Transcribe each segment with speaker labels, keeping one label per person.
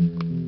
Speaker 1: Mm-hmm.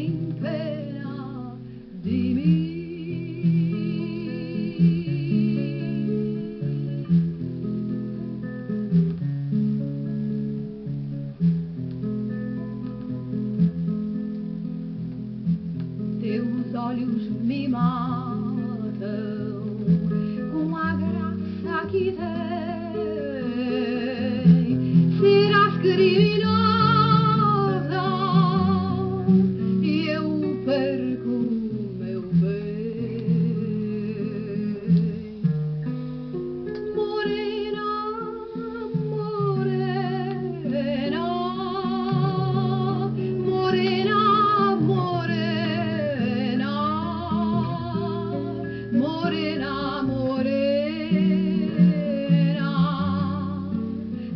Speaker 1: tem pena de mim. Teus olhos me matam. morena, morena,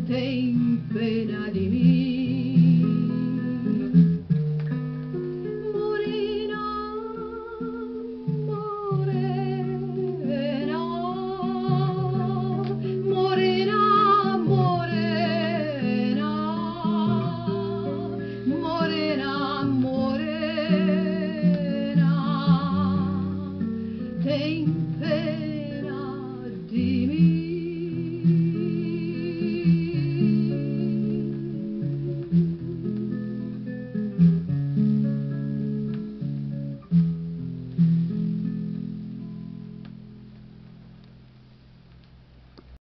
Speaker 1: ten pena di mí.